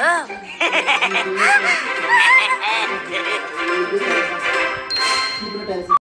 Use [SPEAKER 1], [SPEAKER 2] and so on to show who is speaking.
[SPEAKER 1] Oh.